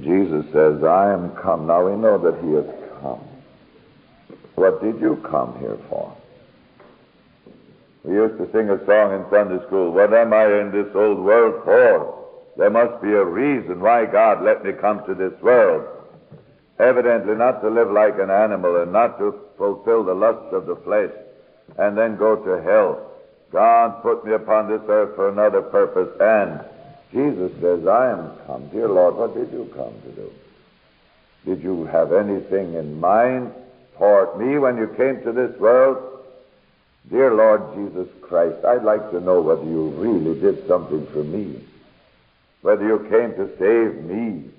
Jesus says, I am come. Now we know that he has come. What did you come here for? We used to sing a song in Sunday school, What am I in this old world for? There must be a reason why God let me come to this world. Evidently not to live like an animal and not to fulfill the lusts of the flesh and then go to hell. God put me upon this earth for another purpose and Jesus says, I am come. Dear Lord, what did you come to do? Did you have anything in mind toward me when you came to this world? Dear Lord Jesus Christ, I'd like to know whether you really did something for me, whether you came to save me,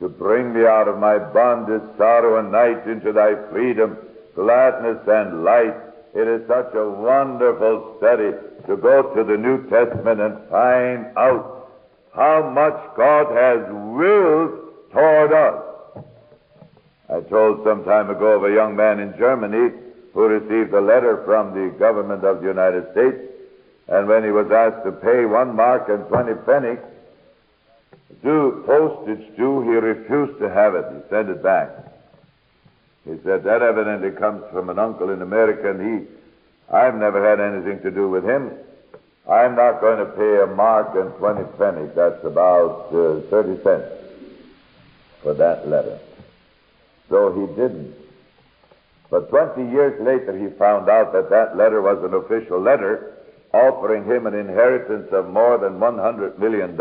to bring me out of my bondage, sorrow, and night into thy freedom, gladness, and light. It is such a wonderful study to go to the New Testament and find out how much God has willed toward us. I told some time ago of a young man in Germany who received a letter from the government of the United States, and when he was asked to pay one mark and twenty pennies due postage due, he refused to have it. He sent it back. He said that evidently comes from an uncle in America, and he, I've never had anything to do with him. I'm not going to pay a mark and 20 pennies. That's about uh, 30 cents for that letter. So he didn't. But 20 years later, he found out that that letter was an official letter offering him an inheritance of more than $100 million,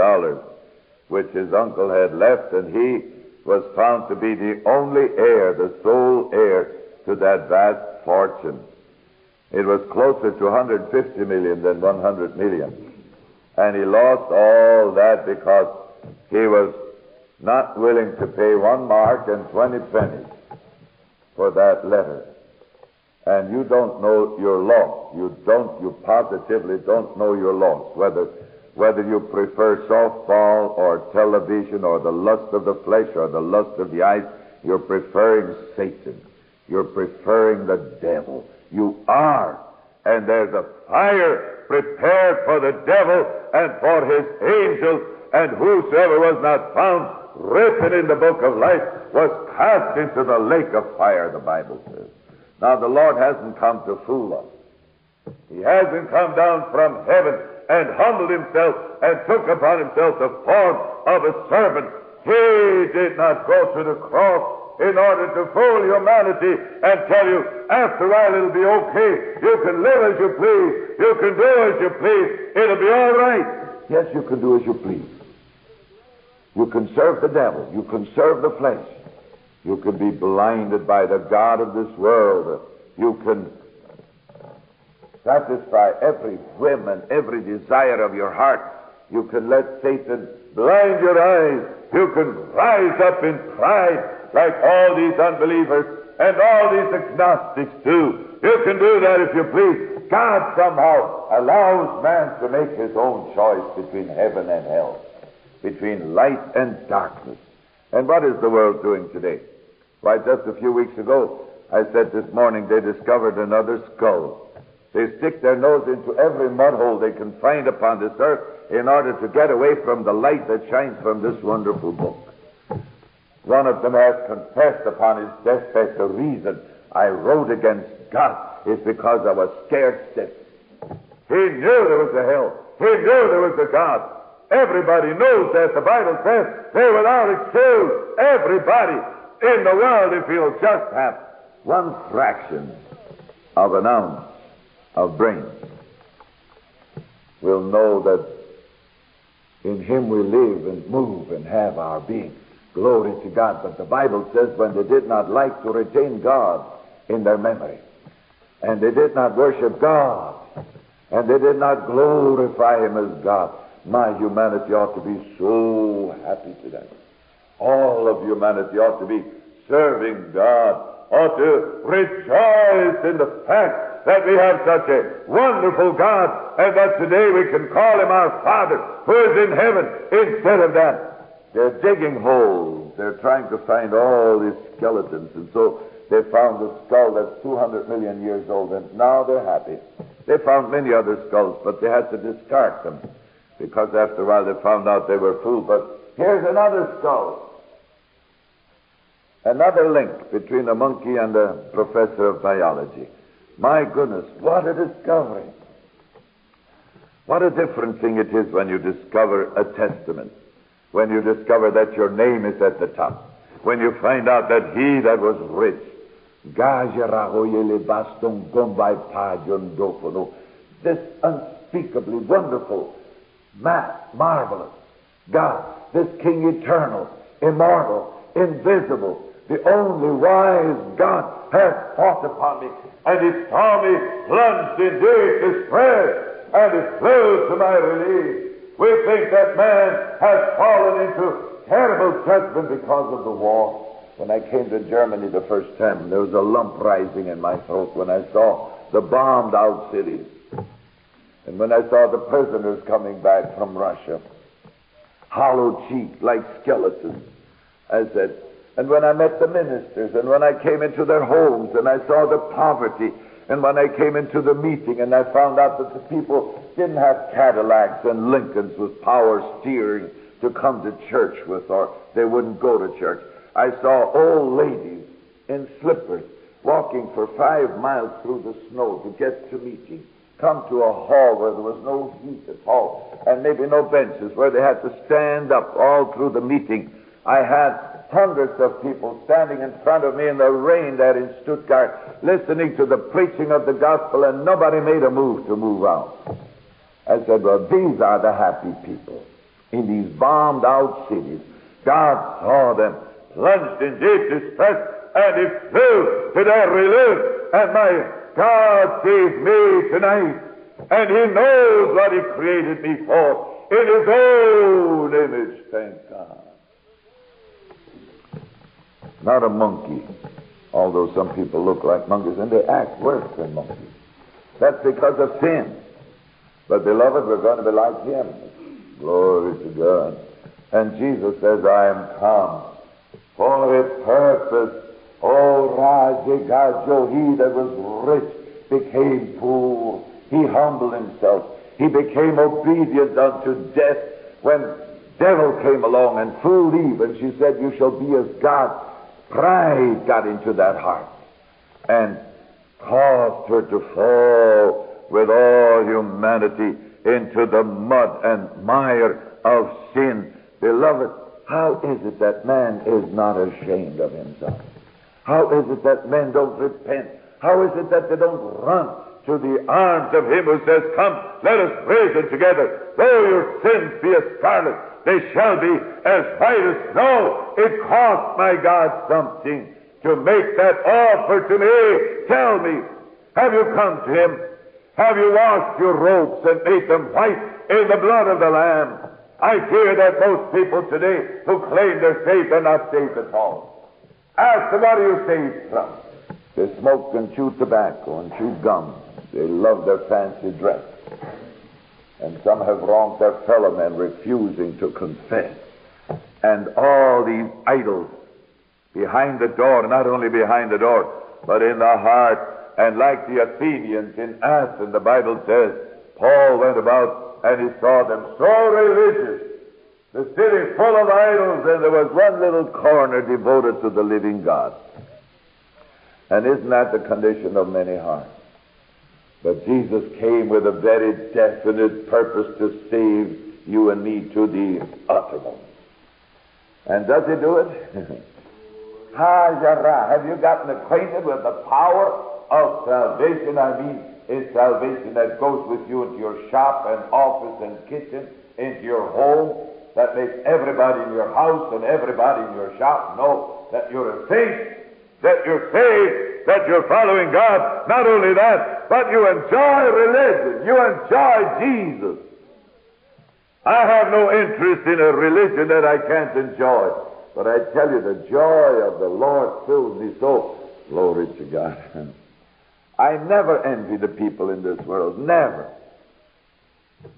which his uncle had left, and he was found to be the only heir, the sole heir to that vast fortune. It was closer to 150 million than 100 million. And he lost all that because he was not willing to pay one mark and 20 pennies for that letter. And you don't know your loss. You don't, you positively don't know your loss. Whether, whether you prefer softball or television or the lust of the flesh or the lust of the eyes, you're preferring Satan. You're preferring the devil. You are. And there's a fire prepared for the devil and for his angels, and whosoever was not found written in the book of life was cast into the lake of fire, the Bible says. Now, the Lord hasn't come to fool us. He hasn't come down from heaven and humbled himself and took upon himself the form of a servant. He did not go to the cross in order to fool humanity and tell you after a while it'll be okay. You can live as you please. You can do as you please. It'll be all right. Yes, you can do as you please. You can serve the devil. You can serve the flesh. You can be blinded by the God of this world. You can satisfy every whim and every desire of your heart. You can let Satan blind your eyes. You can rise up in pride like all these unbelievers and all these agnostics do. You can do that if you please. God somehow allows man to make his own choice between heaven and hell, between light and darkness. And what is the world doing today? Why, just a few weeks ago, I said this morning they discovered another skull. They stick their nose into every mud hole they can find upon this earth in order to get away from the light that shines from this wonderful book. One of them has confessed upon his deathbed the reason I wrote against God is because I was scared stiff. He knew there was a hell. He knew there was a God. Everybody knows that. The Bible says they without excuse. Everybody in the world, if he'll just have one fraction of an ounce of brain, will know that in him we live and move and have our being. Glory to God. But the Bible says when they did not like to retain God in their memory, and they did not worship God, and they did not glorify Him as God, my humanity ought to be so happy today. All of humanity ought to be serving God, ought to rejoice in the fact that we have such a wonderful God, and that today we can call Him our Father who is in heaven instead of that they're digging holes. They're trying to find all these skeletons. And so they found a skull that's 200 million years old, and now they're happy. They found many other skulls, but they had to discard them because after a while they found out they were fooled. But here's another skull. Another link between a monkey and a professor of biology. My goodness, what a discovery! What a different thing it is when you discover a testament, when you discover that your name is at the top, when you find out that he that was rich, this unspeakably wonderful, marvelous God, this King eternal, immortal, invisible, the only wise God has fought upon me, and he saw me plunged in deep distress and is close to my relief. We think that man has fallen into terrible judgment because of the war. When I came to Germany the first time, there was a lump rising in my throat when I saw the bombed out cities. And when I saw the prisoners coming back from Russia, hollow cheeked like skeletons, I said, and when I met the ministers, and when I came into their homes, and I saw the poverty and when I came into the meeting and I found out that the people didn't have Cadillacs and Lincolns with power steering to come to church with, or they wouldn't go to church, I saw old ladies in slippers walking for five miles through the snow to get to meeting, come to a hall where there was no heat at all, and maybe no benches, where they had to stand up all through the meeting. I had hundreds of people standing in front of me in the rain there in Stuttgart, listening to the preaching of the gospel, and nobody made a move to move out. I said, Well, these are the happy people in these bombed out cities. God saw them plunged in deep distress, and He flew to their relief. And my God saved me tonight, and He knows what He created me for in His own image, thank God not a monkey. Although some people look like monkeys and they act worse than monkeys. That's because of sin. But beloved, we're going to be like him. Glory to God. And Jesus says, I am come for a purpose. Oh, Rajigajo, he that was rich became poor. He humbled himself. He became obedient unto death when devil came along and fooled Eve, and she said, You shall be as God. Pride got into that heart and caused her to fall with all humanity into the mud and mire of sin. Beloved, how is it that man is not ashamed of himself? How is it that men don't repent? How is it that they don't run to the arms of him who says, Come, let us praise him together. Though your sins be as scarlet, they shall be as white as snow. It cost my God something to make that offer to me. Tell me, have you come to Him? Have you washed your robes and made them white in the blood of the Lamb? I fear that most people today who claim they're saved are not saved at all. Ask them, what are you saved from? They smoke and chew tobacco and chew gum. They love their fancy dress and some have wronged their fellow men, refusing to confess. And all these idols behind the door, not only behind the door, but in the heart. And like the Athenians in Athens, the Bible says, Paul went about and he saw them so religious, the city full of idols, and there was one little corner devoted to the living God. And isn't that the condition of many hearts? But Jesus came with a very definite purpose to save you and me to the uttermost. And does he do it? Have you gotten acquainted with the power of salvation? I mean, it's salvation that goes with you into your shop and office and kitchen, into your home, that makes everybody in your house and everybody in your shop know that you're a saint, that you're saved, that you're following God. Not only that, but you enjoy religion. You enjoy Jesus. I have no interest in a religion that I can't enjoy. But I tell you, the joy of the Lord fills me so. Glory to God. I never envy the people in this world. Never.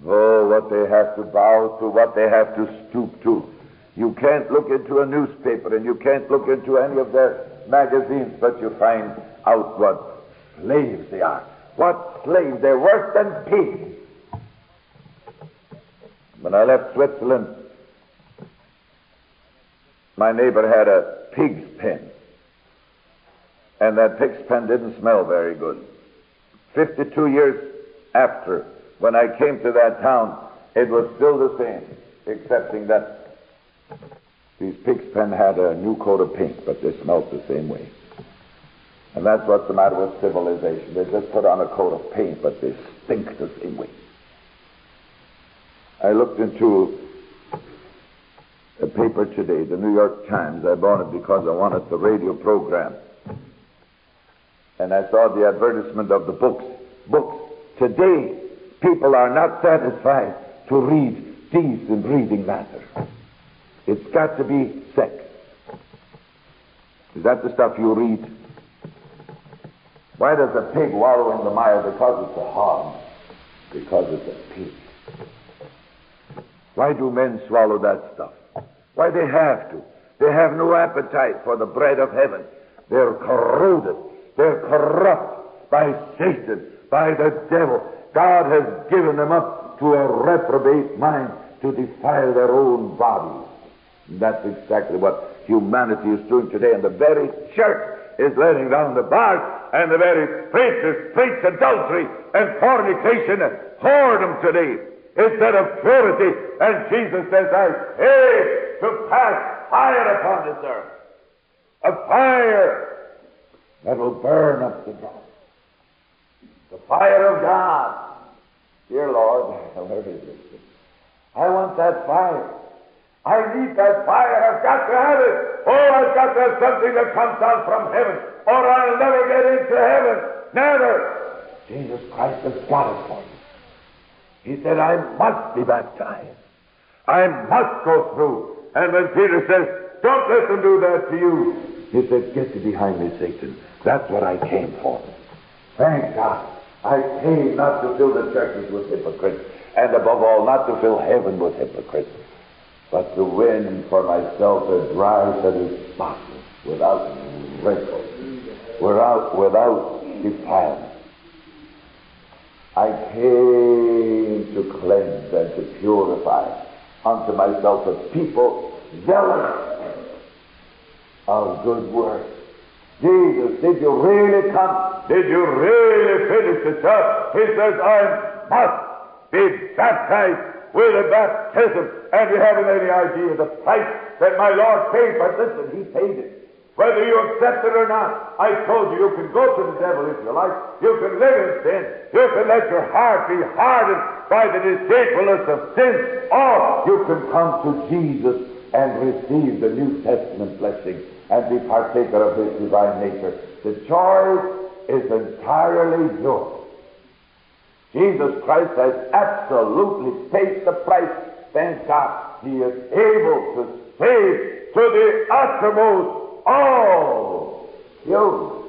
Oh, what they have to bow to, what they have to stoop to. You can't look into a newspaper and you can't look into any of their magazines, but you find out what slaves they are. What slaves? They're worse than pigs. When I left Switzerland, my neighbor had a pig's pen. and that pig's pen didn't smell very good. 52 years after, when I came to that town, it was still the same, excepting that these pig's pen had a new coat of paint, but they smelled the same way. And that's what's the matter with civilization. They just put on a coat of paint, but they stink the same way. I looked into a paper today, the New York Times. I bought it because I wanted the radio program. And I saw the advertisement of the books. Books. Today, people are not satisfied to read these decent reading matter. It's got to be sex. Is that the stuff you read? Why does a pig wallow in the mire? Because it's a hog. Because it's a pig. Why do men swallow that stuff? Why they have to. They have no appetite for the bread of heaven. They're corroded. They're corrupt by Satan, by the devil. God has given them up to a reprobate mind to defile their own bodies. And that's exactly what humanity is doing today. And the very church is letting down the bars, and the very preachers preach adultery and fornication and whoredom today instead of purity. And Jesus says, I came to pass fire upon this earth. A fire that will burn up the dead. The fire of God. Dear Lord, where is it? I want that fire. I need that fire. I've got to have it. Oh, I've got to have something that comes down from heaven, or I'll never get into heaven. Never. Jesus Christ has got it for you. He said, I must be baptized. I must go through. And when Peter says, Don't let them do that to you, he said, Get thee behind me, Satan. That's what I came for. Thank God. I came not to fill the churches with hypocrites, and above all, not to fill heaven with hypocrites, but to win for myself a bride that is spotless, without wrinkle, without, without defilement. I came to cleanse and to purify unto myself a people zealous of good works. Jesus, did you really come? Did you really finish the job? He says, I must be baptized with a baptism. And you haven't any idea the price that my Lord paid, but listen, He paid it. Whether you accept it or not, I told you, you can go to the devil if you like. You can live in sin. You can let your heart be hardened by the deceitfulness of sin. Or you can come to Jesus and receive the New Testament blessing and be partaker of His divine nature. The choice is entirely yours. Jesus Christ has absolutely paid the price. Thank God He is able to save to the uttermost all you.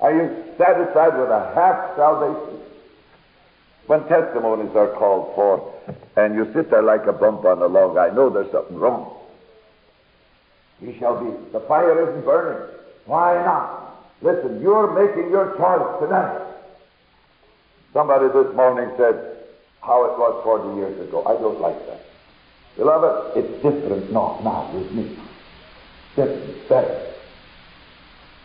Are you satisfied with a half salvation? When testimonies are called for and you sit there like a bump on a log, I know there's something wrong. You shall be. The fire isn't burning. Why not? Listen, you're making your choice tonight. Somebody this morning said how it was 40 years ago. I don't like that. Beloved, it's different not now with me. It's better.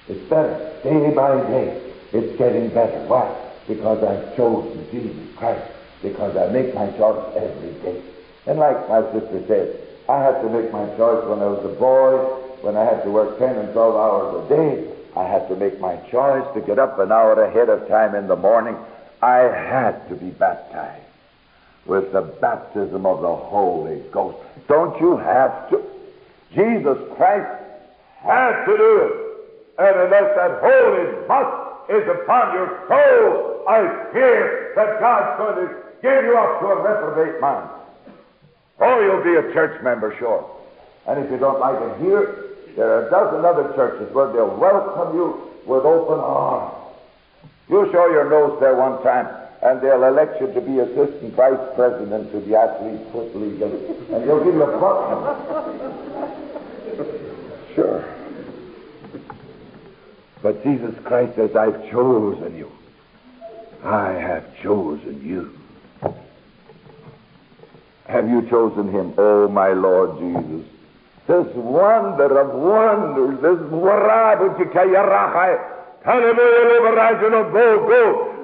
It's better. Day by day, it's getting better. Why? Because I've chosen Jesus Christ. Because I make my choice every day. And like my sister said, I had to make my choice when I was a boy, when I had to work 10 and 12 hours a day. I had to make my choice to get up an hour ahead of time in the morning. I had to be baptized with the baptism of the Holy Ghost. Don't you have to? Jesus Christ has to do it. And unless that holy must is upon your soul, I fear that God's going to give you up to a reprobate mind. Or you'll be a church member, sure. And if you don't like it here, there are a dozen other churches where they'll welcome you with open arms. You show your nose there one time, and they'll elect you to be assistant vice president to the Athlete Foot League, and they'll give you a buck. Sure. But Jesus Christ says, I've chosen you. I have chosen you. Have you chosen him? Oh, my Lord Jesus. this wonder of wonders, this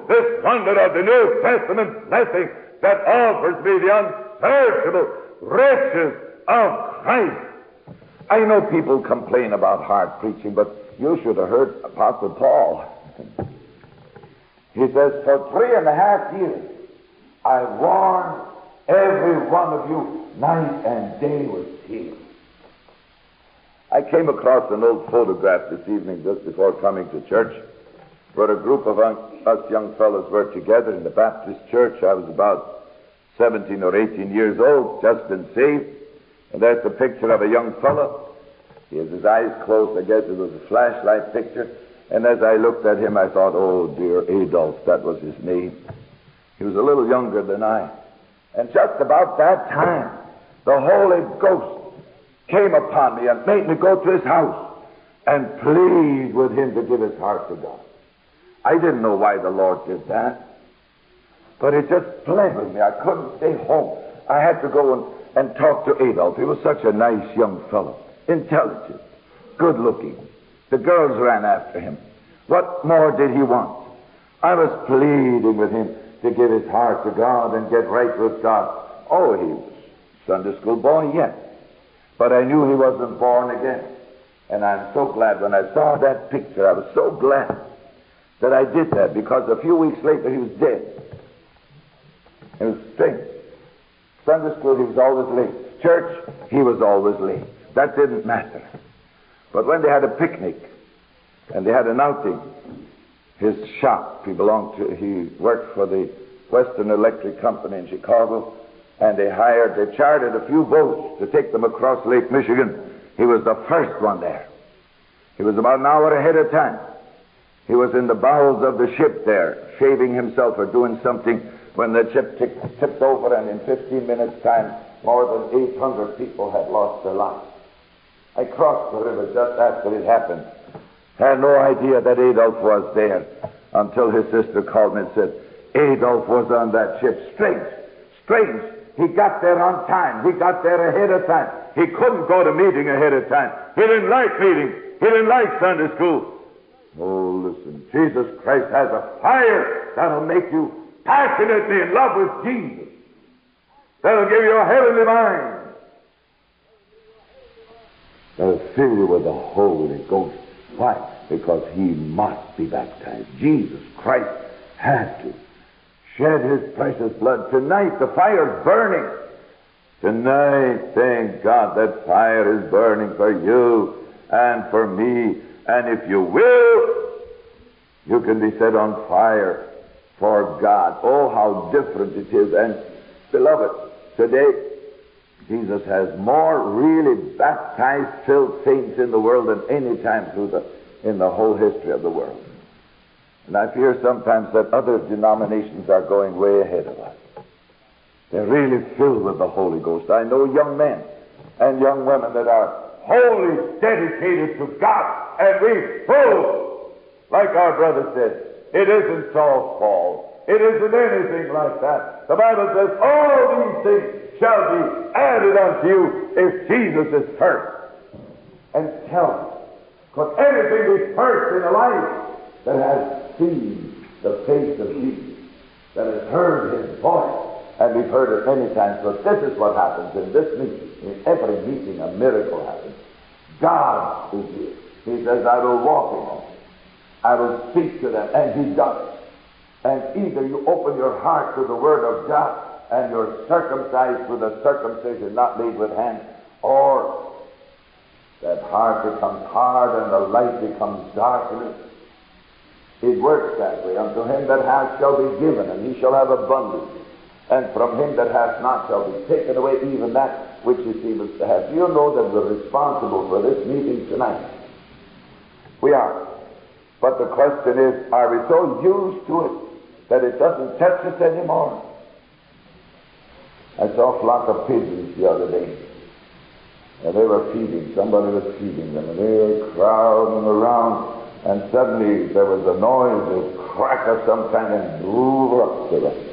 this wonder of the New Testament blessing that offers me the unsearchable riches of Christ. I know people complain about hard preaching, but you should have heard Apostle Paul. He says, For three and a half years I warned every one of you night and day with tears. I came across an old photograph this evening just before coming to church where a group of us young fellows were together in the Baptist church. I was about 17 or 18 years old, just been saved. And there's a picture of a young fellow. He has his eyes closed. I guess it was a flashlight picture. And as I looked at him, I thought, oh dear, Adolf, that was his name. He was a little younger than I. And just about that time, the Holy Ghost came upon me and made me go to his house and plead with him to give his heart to God. I didn't know why the Lord did that, but it just with me. I couldn't stay home. I had to go and, and talk to Adolf. He was such a nice young fellow, intelligent, good looking. The girls ran after him. What more did he want? I was pleading with him to give his heart to God and get right with God. Oh, he was Sunday school boy, yes. But I knew he wasn't born again. And I'm so glad when I saw that picture, I was so glad that I did that because a few weeks later he was dead. It was strange. Sunday school, he was always late. Church, he was always late. That didn't matter. But when they had a picnic and they had an outing, his shop, he belonged to, he worked for the Western Electric Company in Chicago, and they hired, they chartered a few boats to take them across Lake Michigan. He was the first one there. He was about an hour ahead of time. He was in the bowels of the ship there, shaving himself or doing something when the ship tipped over, and in 15 minutes' time, more than 800 people had lost their lives. I crossed the river just after it happened. Had no idea that Adolf was there until his sister called me and said, Adolf was on that ship. Strange, strange. He got there on time. He got there ahead of time. He couldn't go to meeting ahead of time. He didn't like meeting. He didn't like Sunday school. Oh, listen. Jesus Christ has a fire that'll make you passionately in love with Jesus. That'll give you a heavenly mind. That'll fill you with the Holy Ghost. Why? Because he must be baptized. Jesus Christ had to shed his precious blood. Tonight the fire's burning. Tonight, thank God, that fire is burning for you and for me. And if you will, you can be set on fire for God. Oh, how different it is. And, beloved, today, Jesus has more really baptized, filled saints in the world than any time through the, in the whole history of the world. And I fear sometimes that other denominations are going way ahead of us. They're really filled with the Holy Ghost. I know young men and young women that are wholly dedicated to God and we full, like our brother said. It isn't Saul's fault. It isn't anything like that. The Bible says all these things shall be added unto you if Jesus is first. And tell me, could anything be first in a life that has seen the face of Jesus, that has heard his voice, and we've heard it many times, but this is what happens in this meeting. In every meeting, a miracle happens. God is here. He says, I will walk in them. I will speak to them. And he does. And either you open your heart to the Word of God and you're circumcised with a circumcision not made with hands, or that heart becomes hard and the light becomes darkness. It works that way. Unto him that hath shall be given, and he shall have abundance. And from him that hath not shall be taken away even that which he seemeth to have. You know that we're responsible for this meeting tonight? We are. But the question is, are we so used to it that it doesn't touch us anymore? I saw a flock of pigeons the other day. And they were feeding. Somebody was feeding them. And they were crowding around. And suddenly there was a noise, a crack of some kind, and blew up to them.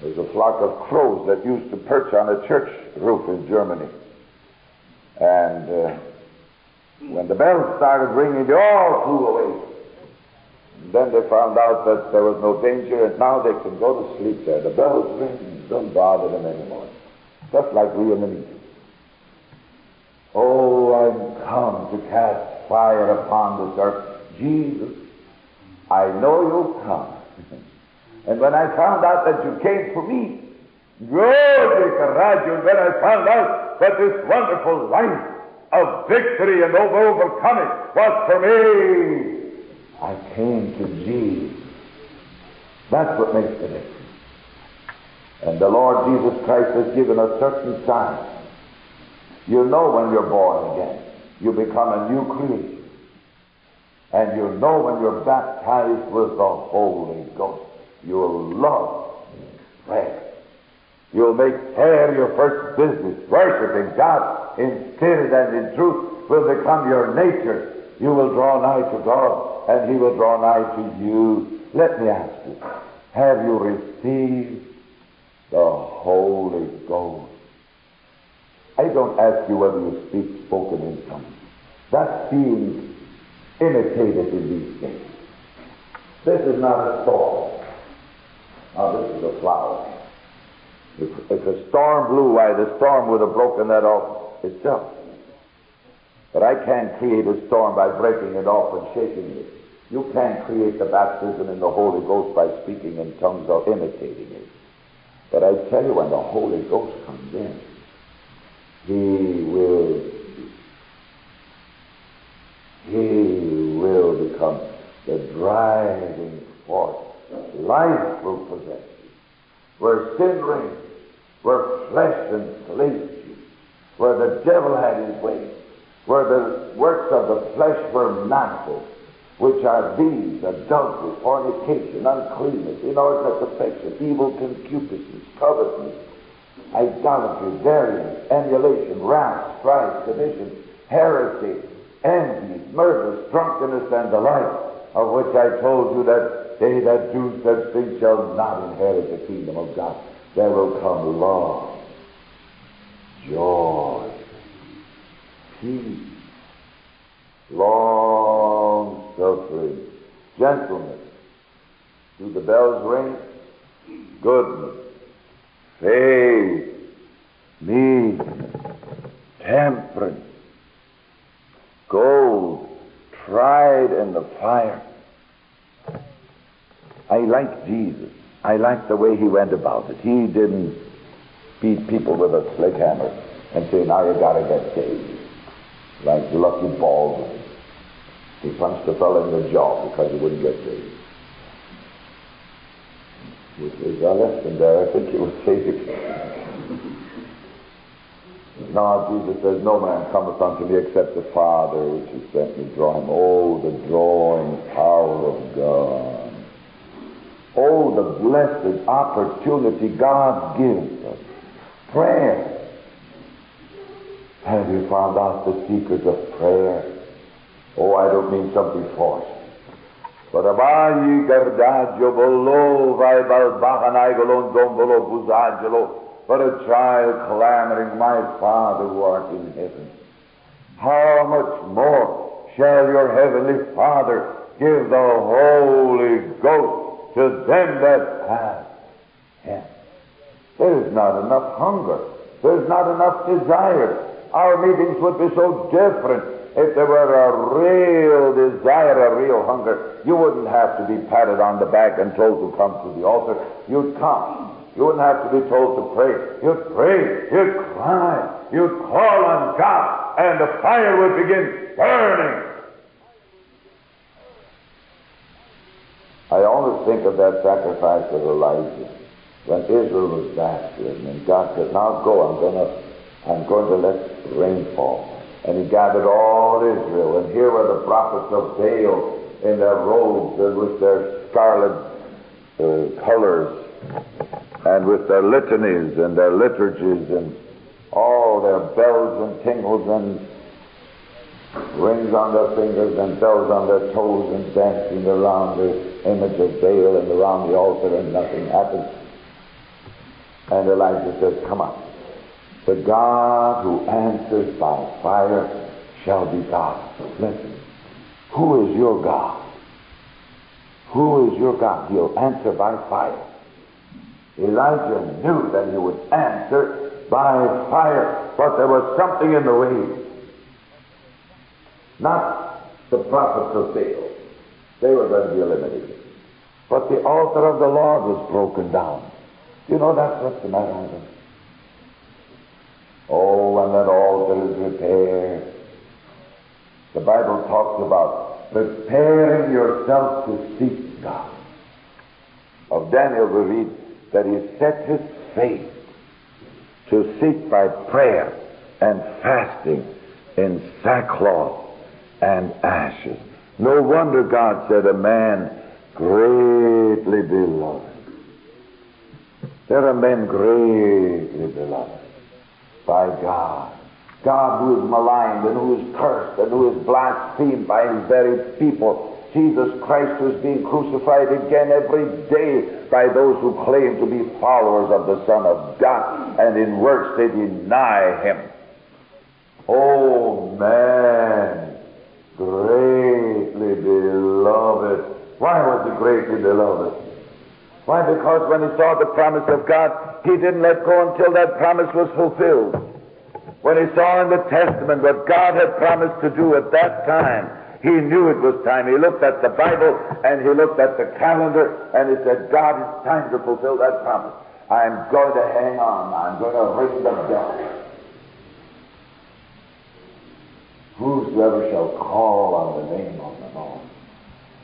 There's a flock of crows that used to perch on a church roof in Germany. And uh, when the bells started ringing, they all flew away. And then they found out that there was no danger, and now they can go to sleep there. The bells ring, don't bother them anymore. Just like we in the meeting. Oh, I'm come to cast fire upon this earth. Jesus, I know you'll come. and when I found out that you came for me, God, when I found out that this wonderful life of victory and over overcoming was for me, I came to Jesus. That's what makes the difference. And the Lord Jesus Christ has given us certain signs. You know when you're born again. You become a new creation. And you know when you're baptized with the Holy Ghost. You'll love prayer. You'll make prayer your first business. Worshipping God in spirit and in truth will become your nature. You will draw nigh to God, and He will draw nigh to you. Let me ask you, have you received the Holy Ghost? I don't ask you whether you speak spoken in tongues. That's being imitated in these things. This is not a storm. Now, this is a flower. If, if a storm blew, why, the storm would have broken that off itself. But I can't create a storm by breaking it off and shaking it. You can't create the baptism in the Holy Ghost by speaking in tongues or imitating it. But I tell you, when the Holy Ghost comes in, He will He will become the driving force. Life will possess you. Where sin reigns, where flesh and you, where the devil had his way, where the works of the flesh were manifest, which are these adultery, fornication, uncleanness, inordinate affection, evil concupiscence, covetousness, idolatry, variance, emulation, wrath, strife, sedition, heresy, envy, murder, drunkenness, and the like, of which I told you that they that do such things shall not inherit the kingdom of God. There will come love, joy, peace, long suffering, gentleness. Do the bells ring? Goodness, faith, meekness, temperance, gold, tried in the fire. I like Jesus. I like the way he went about it. He didn't beat people with a sledgehammer and say, now you gotta get saved. Like Lucky Baldwin. He punched a fellow in the jaw because he wouldn't get saved. Which is lesson there. I think he was saved. Now Jesus says, No man cometh unto me except the Father which has sent me draw him. Oh, the drawing power of God. Oh, the blessed opportunity God gives us. Prayer. Have you found out the secret of prayer? Oh, I don't mean something forced. But abayi gardaggio bollo vai balbahanai golon dombolo buzagelo but a child clamoring, My Father who art in heaven. How much more shall your heavenly Father give the Holy Ghost to them that have him? There is not enough hunger. There's not enough desire. Our meetings would be so different if there were a real desire, a real hunger. You wouldn't have to be patted on the back and told to come to the altar. You'd come. You wouldn't have to be told to pray. You'd pray, you'd cry, you'd call on God, and the fire would begin burning. I always think of that sacrifice of Elijah when Israel was backslidden, and God said, "Now go. I'm going to, I'm going to let rain fall." And He gathered all Israel, and here were the prophets of Baal in their robes and with their scarlet uh, colors and with their litanies and their liturgies and all their bells and tingles and rings on their fingers and bells on their toes and dancing around the image of Baal and around the altar and nothing happens. And Elijah says, Come on. The God who answers by fire shall be God. Listen, who is your God? Who is your God? He'll answer by fire. Elijah knew that he would answer by fire, but there was something in the way. Not the prophets of Baal. They were going to be eliminated. But the altar of the Lord was broken down. You know that's what's the matter with them. Oh, when that altar is repaired, the Bible talks about preparing yourself to seek God. Of Daniel we read that he set his face to seek by prayer and fasting in sackcloth and ashes. No wonder God said, A man greatly beloved. There are men greatly beloved by God. God who is maligned and who is cursed and who is blasphemed by his very people. Jesus Christ who is being crucified again every day by those who claim to be followers of the Son of God and in works they deny him. Oh man, greatly beloved. Why was he greatly beloved? Why? Because when he saw the promise of God, he didn't let go until that promise was fulfilled. When he saw in the Testament what God had promised to do at that time, he knew it was time. He looked at the Bible and he looked at the calendar and he said, God, it's time to fulfill that promise. I'm going to hang on. I'm going to ring the bell. Whosoever shall call on the name of the Lord.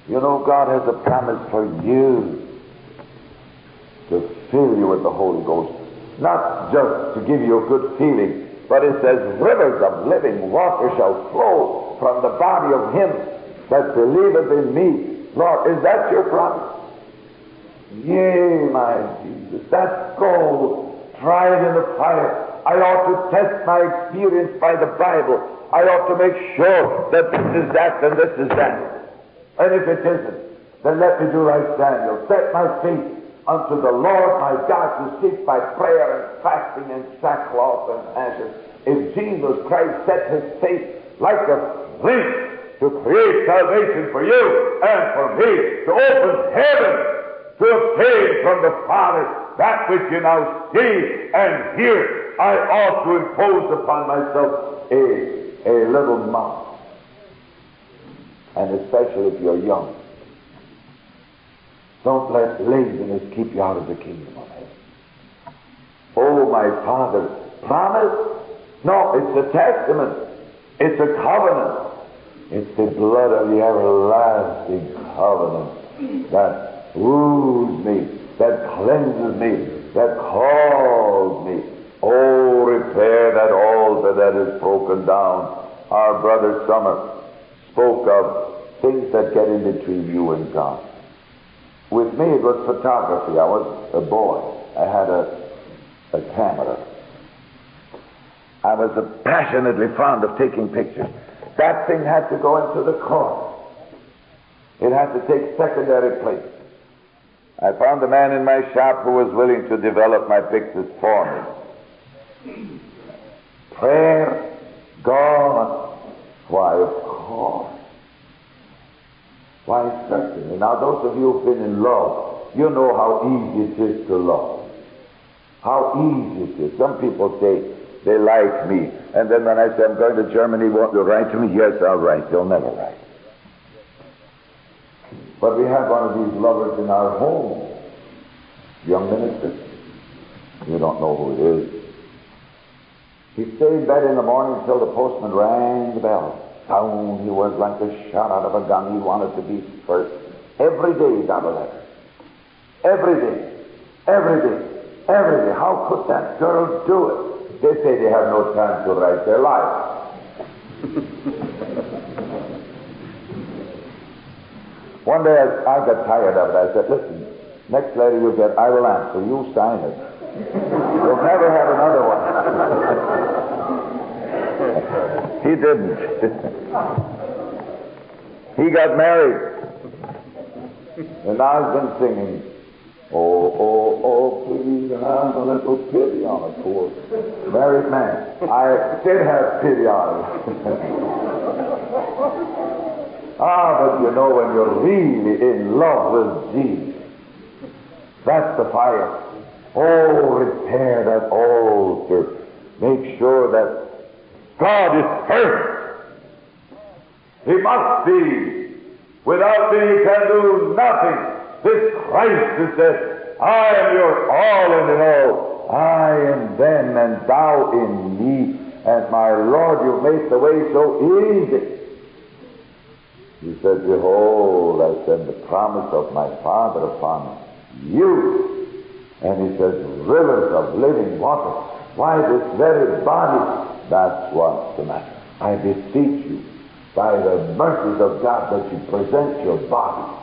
You know, God has a promise for you to fill you with the Holy Ghost. Not just to give you a good feeling, but it says, rivers of living water shall flow from the body of him that believeth in me. Lord, is that your promise? Yea, my Jesus, that's gold tried in the fire. I ought to test my experience by the Bible. I ought to make sure that this is that and this is that. And if it isn't, then let me do like Daniel. Set my feet unto the Lord my God to seek by prayer and fasting and sackcloth and ashes. If Jesus Christ set his face like a flint to create salvation for you and for me, to open heaven, to obtain from the Father that which you now see and hear, I ought to impose upon myself a, a little mouth. And especially if you're young. Don't let laziness keep you out of the kingdom of heaven. Oh, my Father, promise? No, it's a testament. It's a covenant. It's the blood of the everlasting covenant that woos me, that cleanses me, that calls me. Oh, repair that altar that is broken down. Our brother Summer spoke of things that get in between you and God. With me, it was photography. I was a boy. I had a, a camera. I was passionately fond of taking pictures. That thing had to go into the court. It had to take secondary place. I found a man in my shop who was willing to develop my pictures for me. Prayer, God, why, of course. Why, certainly. Now, those of you who've been in love, you know how easy it is to love. How easy it is. Some people say they like me, and then when I say I'm going to Germany, won't you write to me? Yes, I'll write. They'll never write. But we have one of these lovers in our home, young minister. You don't know who it is. He'd stay in bed in the morning until the postman rang the bell sound. He was like a shot out of a gun. He wanted to be first. Every day he got a letter. Every day. Every day. Every day. How could that girl do it? They say they have no time to write their life. One day I, I got tired of it. I said, listen, next letter you get, I will answer. You sign it. You'll never have another He didn't. he got married. And now he's been singing, Oh, oh, oh, please have a little pity on a poor married man. I did have pity on him. ah, but you know, when you're really in love with Jesus, that's the fire. Oh, repair that altar. Make sure that God is first. He must be. Without me, you can do nothing. This Christ who said, I am your all in all. I in them and thou in me. And my Lord, you make the way so easy. He said, Behold, I send the promise of my Father upon you. And he says, rivers of living water. Why, this very body, that's what's the matter. I beseech you, by the mercies of God, that you present your body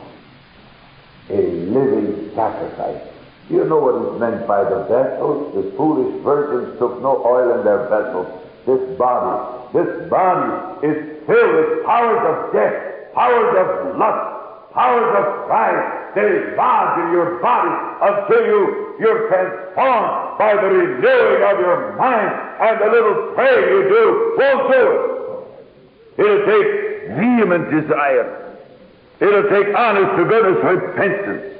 a living sacrifice. Do you know what is meant by the vessels? The foolish virgins took no oil in their vessels. This body, this body is filled with powers of death, powers of lust, powers of pride. They lodge in your body until you, you're transformed by the renewing of your mind, and the little prayer you do won't do it. It'll take vehement desire It'll take honest to goodness repentance.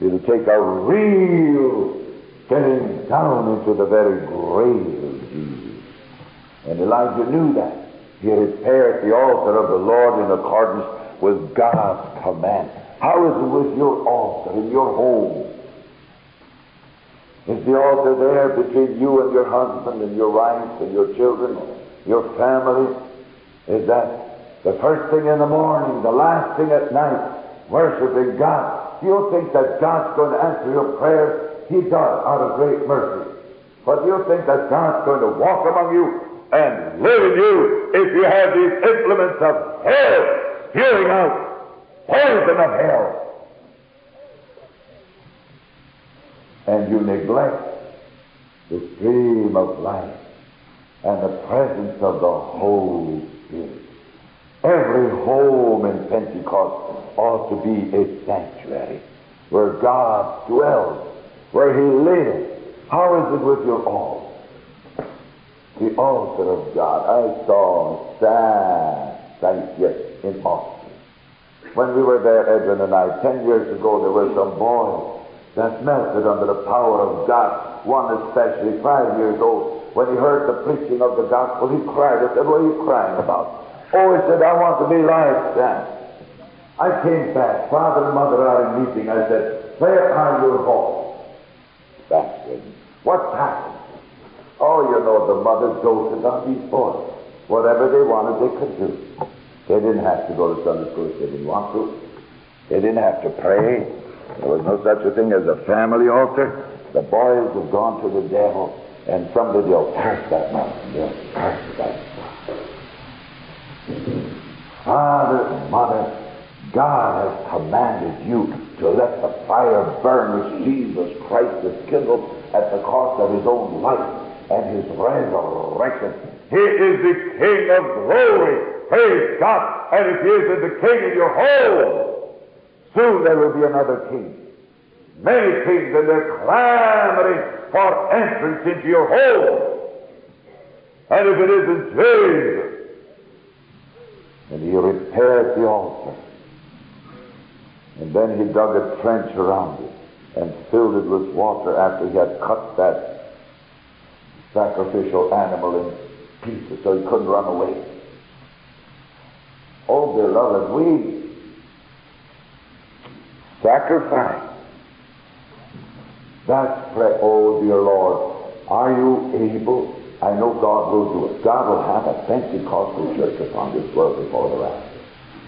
It'll take a real getting down into the very grave of Jesus. And Elijah knew that. He repaired the altar of the Lord in accordance with God's command. How is it with your altar in your home? Is the altar there between you and your husband and your wife and your children, your family? Is that the first thing in the morning, the last thing at night, worshiping God. Do you think that God's going to answer your prayers? He does, out of great mercy. But do you think that God's going to walk among you and live in you if you have these implements of hell hearing out poison of hell? And you neglect the stream of life and the presence of the Holy Spirit. Every home in Pentecost ought to be a sanctuary where God dwells, where He lives. How is it with your altar? The altar of God. I saw a sad sight yes, in Austin. When we were there, Edwin and I, ten years ago, there were some boys that melted under the power of God. One especially, five years old, when he heard the preaching of the gospel, he cried. I said, What are you crying about? Oh, he said, I want to be like that. I came back. Father and mother are in meeting. I said, Where are your home? Backslidden. What's happened? Oh, you know, the mother doted on these boys. Whatever they wanted, they could do. They didn't have to go to Sunday school if they didn't want to. They didn't have to pray. There was no such a thing as a family altar. The boys have gone to the devil, and somebody will curse that mountain. They'll curse that Father, Mother, God has commanded you to let the fire burn which Jesus Christ has kindled at the cost of his own life and his resurrection. He is the King of glory. Praise God. And if he isn't the King of your home, soon there will be another King. Many kings, and they're clamoring for entrance into your home. And if it isn't Jesus, and he repaired the altar. And then he dug a trench around it and filled it with water after he had cut that sacrificial animal in pieces so he couldn't run away. Oh, beloved, we sacrifice. That's pray. Oh, dear Lord, are you able I know God will do it. God will have a Pentecostal church upon this world before the rapture.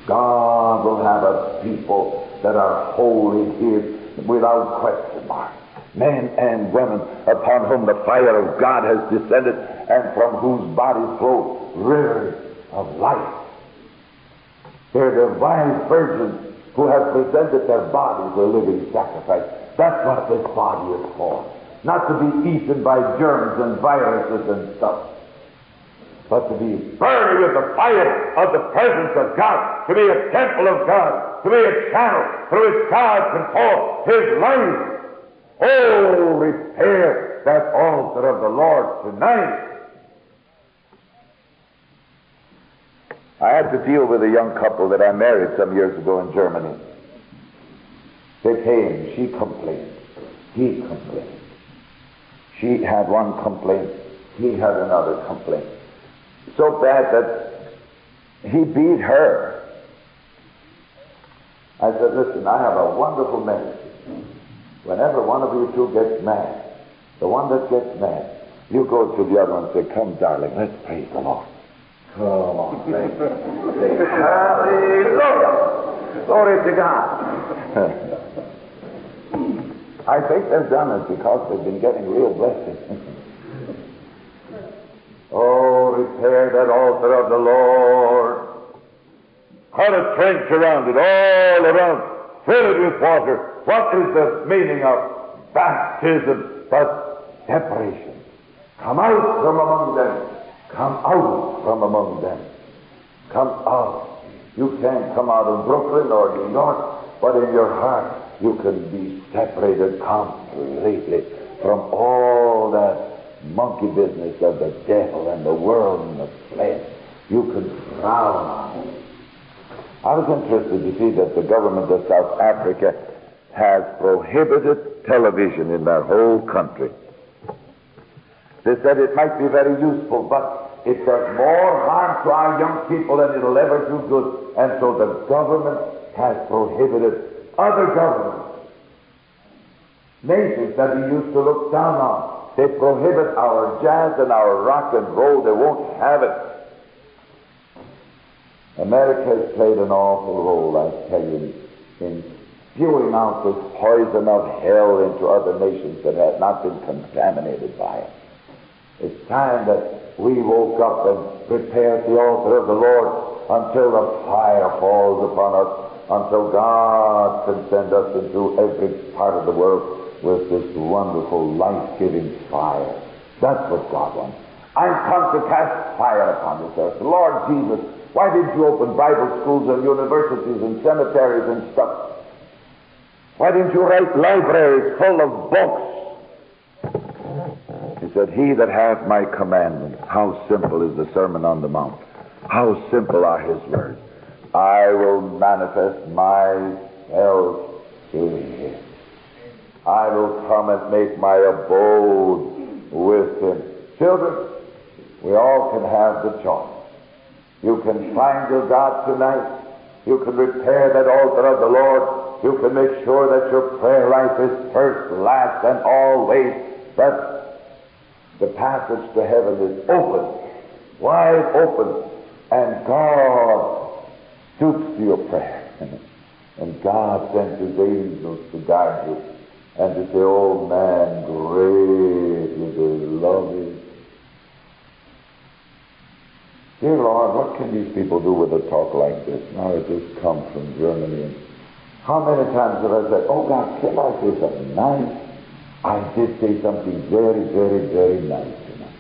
God will have a people that are holy here without question mark. Men and women upon whom the fire of God has descended and from whose bodies flow rivers of life. They're divine virgins who have presented their bodies a living sacrifice. That's what this body is for not to be eaten by germs and viruses and stuff. but to be burned with the fire of the presence of God, to be a temple of God, to be a channel through which God can pour His life. Oh, repair that altar of the Lord tonight. I had to deal with a young couple that I married some years ago in Germany. They came, she complained, he complained. She had one complaint, he had another complaint so bad that he beat her. I said, listen, I have a wonderful message. Whenever one of you two gets mad, the one that gets mad, you go to the other and say, come, darling, let's praise the Lord. On, say, say hallelujah. Glory to God. I think they've done it because they've been getting real blessings. Oh, repair that altar of the Lord. Cut a trench around it, all around. Fill it with water. What is the meaning of baptism but separation? Come out from among them. Come out from among them. Come out. You can't come out of Brooklyn or New York, but in your heart you can be separated completely from all that monkey business of the devil and the world and the flesh. You can frown. I was interested to see that the government of South Africa has prohibited television in their whole country. They said it might be very useful, but it does more harm to our young people than it'll ever do good. And so the government has prohibited other governments, nations that we used to look down on, they prohibit our jazz and our rock and roll. They won't have it. America has played an awful role, I tell you, in spewing out this poison of hell into other nations that have not been contaminated by it. It's time that we woke up and prepared the altar of the Lord until the fire falls upon us, until God can send us into every part of the world with this wonderful life-giving fire. That's what God wants. I'm come to cast fire upon this earth. Lord Jesus, why didn't you open Bible schools and universities and cemeteries and stuff? Why didn't you write libraries full of books? He said, He that hath my commandments, how simple is the Sermon on the Mount. How simple are his words. I will manifest myself to him. I will come and make my abode with him. Children, we all can have the choice. You can find your God tonight. You can repair that altar of the Lord. You can make sure that your prayer life is first, last, and always that the passage to heaven is open, wide open, and God stoops to your prayer. And God sends his angels to guide you and to say, Oh man, great is his love. Dear Lord, what can these people do with a talk like this? Now it just comes from Germany. How many times have I said, Oh God, can I say something nice? I did say something very, very, very nice tonight.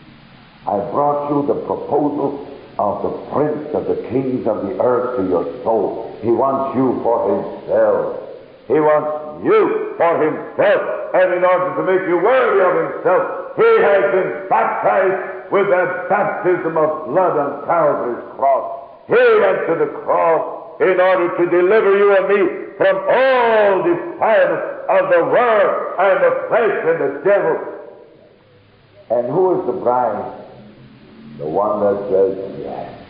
I brought you the proposal of the prince of the kings of the earth to your soul. He wants you for himself. He wants you for himself. And in order to make you worthy of himself, he has been baptized with that baptism of blood on Calvary's cross. He went to the cross in order to deliver you and me from all defilement of the world and the flesh and the devil. And who is the bride? The one that says yes.